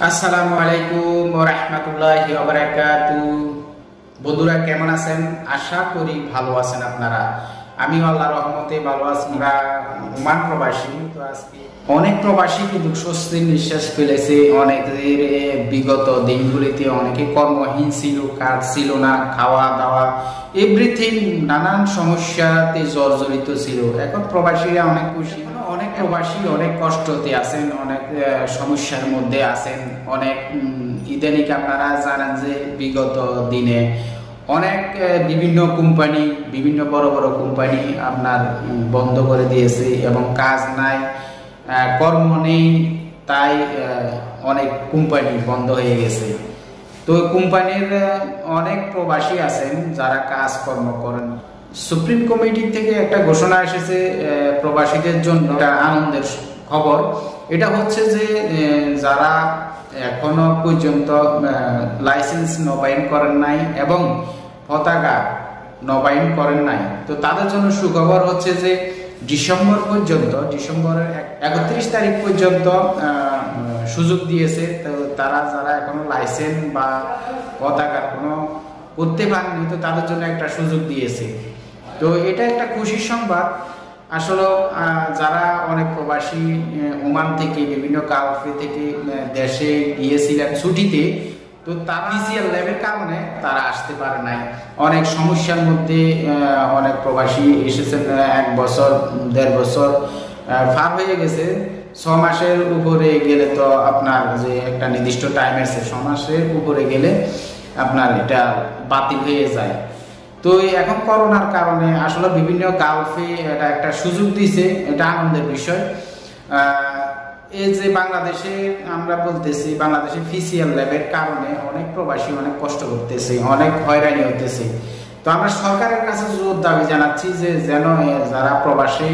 আসসালামু আলাইকুম রহমতুল্লাহ বারাকাতু বন্ধুরা কেমন আছেন? আশা করি ভালো আছেন আপনারা। আমি আল্লাহ রহমতে ভালো আছি, আমরা ওমান প্রবাসী, তো আজকে অনেক প্রবাসী কিন্তু স্বস্তির নিঃশ্বাস ফেলেছে। অনেকের বিগত দিনগুলিতে অনেকে কর্মহীন ছিল, কাজ ছিল না খাওয়া দাওয়া এভরিথিং নানান সমস্যাতে জর্জরিত ছিল। এখন প্রবাসীরা অনেক খুশি, অনেক প্রবাসী অনেক কষ্টতে আছেন, অনেক সমস্যার মধ্যে আছেন। অনেক ইদানিক আপনারা জানেন যে বিগত দিনে অনেক বিভিন্ন কোম্পানি, বিভিন্ন বড় বড় কোম্পানি আপনার বন্ধ করে দিয়েছে এবং কাজ নাই কর্ম নেই, তাই অনেক কোম্পানি বন্ধ হয়ে গেছে। তো কোম্পানির অনেক প্রবাসী আছেন যারা কাজকর্ম করেন। সুপ্রিম কমিটি থেকে একটা ঘোষণা এসেছে প্রবাসীদের জন্য। একটা আনন্দের খবর। এটা হচ্ছে যে যারা এখনও পর্যন্ত লাইসেন্স নবায়ন করেন নাই এবং পতাকা নবায়ন করেন নাই। তো তাদের জন্য সুখবর হচ্ছে যে ডিসেম্বর পর্যন্ত, ডিসেম্বরের একত্রিশ তারিখ পর্যন্ত সুযোগ দিয়েছে। তো তারা, যারা এখনও লাইসেন্স বা পতাকার কোনো করতে পারেনি তো তাদের জন্য একটা সুযোগ দিয়েছে। তো এটা একটা খুশির সংবাদ। আসলে যারা অনেক প্রবাসী ওমান থেকে, বিভিন্ন কালফে থেকে দেশে গিয়েছিলেন ছুটিতে, তো তারা পিসিএল ল্যাবের কারণে তারা আসতে পারে নাই। অনেক সমস্যার মধ্যে অনেক প্রবাসী এসেছেন এক বছর, দেড় বছর ফার হয়ে গেছে। ছ মাসের উপরে গেলে তো আপনার যে একটা নির্দিষ্ট টাইম আছে ছ মাসের উপরে গেলে আপনার এটা বাতিল হয়ে যায়। তো এখন করোনার কারণে আসলে বিভিন্ন গালফে এটা একটা সুযোগ দিছে এটা আনন্দের বিষয়। এই যে বাংলাদেশে আমরা বলতেছি, বাংলাদেশে ফিসিয়াল ল্যাবের কারণে অনেক প্রবাসী অনেক কষ্ট করতেছে, অনেক হয়রানি হতেছে তো আমরা সরকারের কাছে জোর দাবি জানাচ্ছি যে যেন যারা প্রবাসী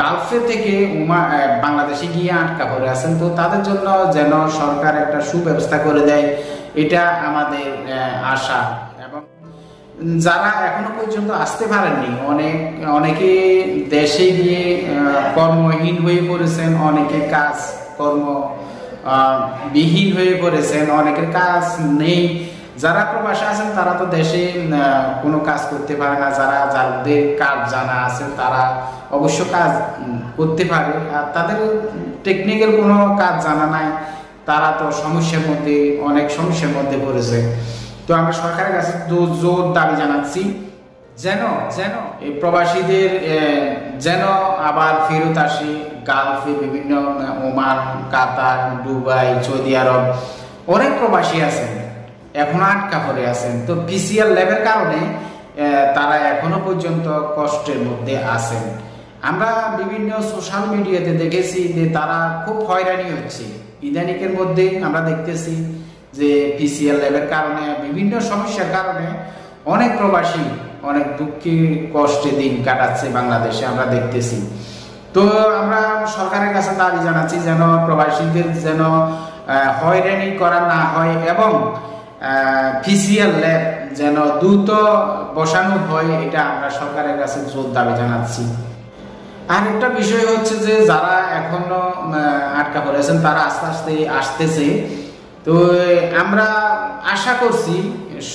গালফে থেকে উমা বাংলাদেশে গিয়ে আটকা পড়ে আছেন, তো তাদের জন্য যেন সরকার একটা সুব্যবস্থা করে দেয়, এটা আমাদের আশা। যারা এখনও পর্যন্ত আসতে পারেননি অনেক অনেকে দেশে গিয়ে কর্মহীন হয়ে পড়েছেন অনেকে কাজ কর্ম বিহীন হয়ে পড়েছেন অনেকের কাজ নেই। যারা প্রবাসে আছেন তারা তো দেশে কোনো কাজ করতে পারে না। যারা যাদের কাজ জানা আছে তারা অবশ্য কাজ করতে পারে। আর তাদের টেকনিক্যাল কোনো কাজ জানা নাই তারা তো সমস্যার মধ্যে অনেক সমস্যার মধ্যে পড়েছে। তো আমরা সরকারের কাছে জোর দাবি জানাচ্ছি যেন যেন এই প্রবাসীদের যেন আবার ফেরত আসে গালফে বিভিন্ন, ওমান, কাতার, দুবাই, সৌদি আরব। অনেক প্রবাসী আছেন, এখনও আটকা পড়ে আছেন। তো পিসিএল ল্যাবের কারণে তারা এখনও পর্যন্ত কষ্টের মধ্যে আছেন। আমরা বিভিন্ন সোশ্যাল মিডিয়াতে দেখেছি যে তারা খুব হয়রানি হচ্ছে। ইদানিকের মধ্যে আমরা দেখতেছি যে পিসিএল ল্যাবের কারণে, বিভিন্ন সমস্যার কারণে অনেক প্রবাসী অনেক দুঃখে কষ্টে দিন কাটাচ্ছে বাংলাদেশে, আমরা দেখতেছি। তো আমরা সরকারের কাছে দাবি জানাচ্ছি যেন প্রবাসীদের যেন হয়রানি করা না হয় এবং ফিসিএল ল্যাব যেন দ্রুত বসানো হয়, এটা আমরা সরকারের কাছে জোর দাবি জানাচ্ছি। আর একটা বিষয় হচ্ছে যে, যারা এখনও আটকা পড়েছেন, তারা আস্তে আস্তে আসতেছে। তো আমরা আশা করছি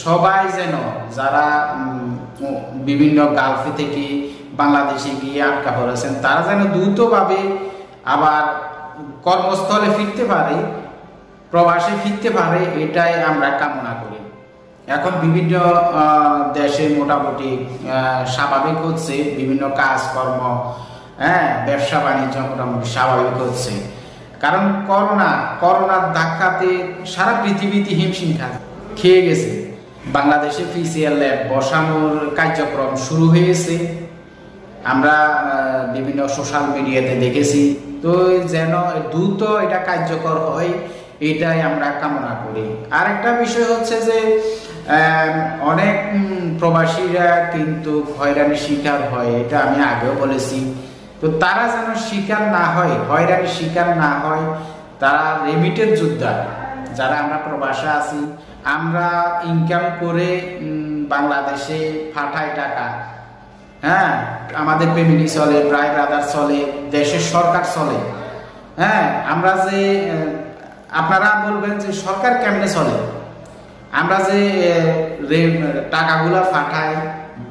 সবাই যেন যারা বিভিন্ন গালফে থেকে বাংলাদেশে গিয়ে আটকা পড়েছেন, তারা যেন দ্রুতভাবে আবার কর্মস্থলে ফিরতে পারে, প্রবাসে ফিরতে পারে, এটাই আমরা কামনা করি। এখন বিভিন্ন দেশে মোটামুটি স্বাভাবিক হচ্ছে, বিভিন্ন কাজকর্ম হ্যাঁ ব্যবসা বাণিজ্য মোটামুটি স্বাভাবিক হচ্ছে। কারণ করোনা করোনার ধাক্কাতে সারা পৃথিবীতে হিমশিম খেয়ে। গেছে। বাংলাদেশে পিসিএল ল্যাব বসানোর কার্যক্রম শুরু হয়েছে। আমরা বিভিন্ন সোশ্যাল মিডিয়াতে দেখেছি। তো যেন দ্রুত এটা কার্যকর হয়, এটাই আমরা কামনা করি। আর একটা বিষয় হচ্ছে যে অনেক প্রবাসীরা কিন্তু হয়রানির শিকার হয়, এটা আমি আগেও বলেছি। তো তারা যেন শিকার না হয় হয়রানির শিকার না হয়, তারা রেমিটেড যোদ্ধা। যারা আমরা প্রবাসে আছি, আমরা ইনকাম করে বাংলাদেশে পাঠাই টাকা। হ্যাঁ আমাদের ফ্যামিলি চলে প্রায় ব্রাদার চলে, দেশের সরকার চলে। হ্যাঁ আমরা যে আপনারা বলবেন যে সরকার কেমনে চলে? আমরা যে টাকাগুলো পাঠাই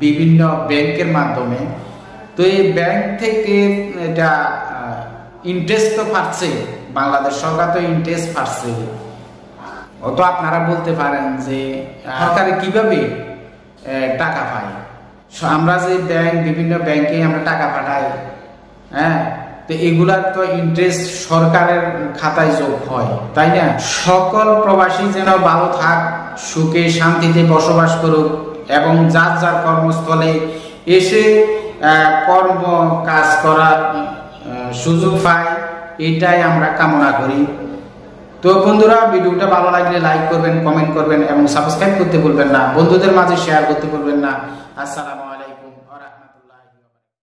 বিভিন্ন ব্যাংকের মাধ্যমে তো এই ব্যাংক থেকে, এটা ইন্টারেস্ট তো পাচ্ছে বাংলাদেশ সরকার তো ইন্টারেস্ট পাচ্ছে অত আপনারা বলতে পারেন যে সরকারে কীভাবে টাকা পায়? আমরা যে ব্যাংক বিভিন্ন ব্যাংকে আমরা টাকা পাঠাই হ্যাঁ? তো এগুলার তো ইন্টারেস্ট সরকারের খাতায় যোগ হয়, তাই না? সকল প্রবাসী যেন ভালো থাক, সুখে শান্তিতে বসবাস করুক, এবং যার যার কর্মস্থলে এসে কর্ম, কাজ করার সুযোগ পাই, এটাই আমরা কামনা করি। তো বন্ধুরা, ভিডিওটা ভালো লাগলে লাইক করবেন কমেন্ট করবেন এবং সাবস্ক্রাইব করতে বলবেন না। বন্ধুদের মাঝে শেয়ার করতে বলবেন না। আসসালামু